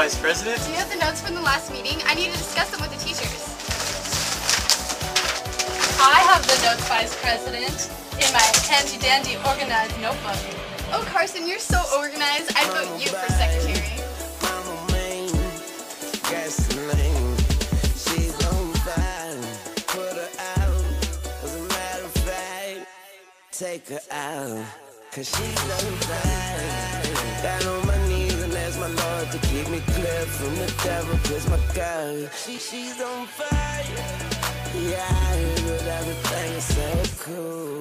vice president. Do you have the notes from the last meeting? I need to discuss them with the teachers. I have the notes, Vice President, in my handy-dandy organized notebook. Oh, Karsin, you're so organized. I'd vote you for secretary. Mama Main, gasoline. She's on fire. Put her out. As a matter of fact, take her out. Cause she's on fire. Keep from the devil. Cause my girl, she, she's on fire. Yeah, but everything so cool.